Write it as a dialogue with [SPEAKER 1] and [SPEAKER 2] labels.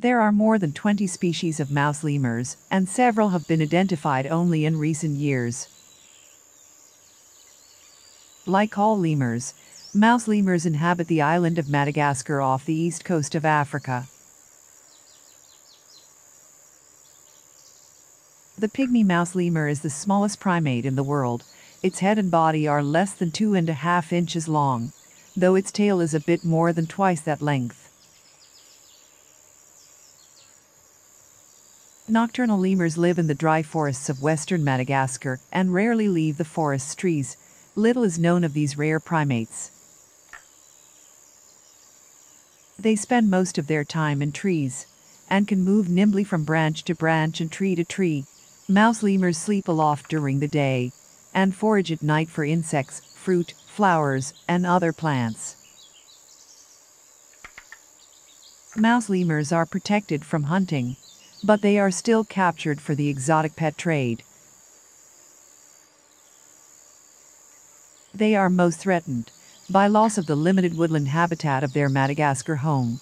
[SPEAKER 1] There are more than 20 species of mouse lemurs, and several have been identified only in recent years. Like all lemurs, mouse lemurs inhabit the island of Madagascar off the east coast of Africa. The pygmy mouse lemur is the smallest primate in the world. Its head and body are less than two and a half inches long, though its tail is a bit more than twice that length. Nocturnal lemurs live in the dry forests of western Madagascar and rarely leave the forest's trees. Little is known of these rare primates. They spend most of their time in trees and can move nimbly from branch to branch and tree to tree. Mouse lemurs sleep aloft during the day and forage at night for insects, fruit, flowers, and other plants. Mouse lemurs are protected from hunting, but they are still captured for the exotic pet trade. They are most threatened by loss of the limited woodland habitat of their Madagascar home.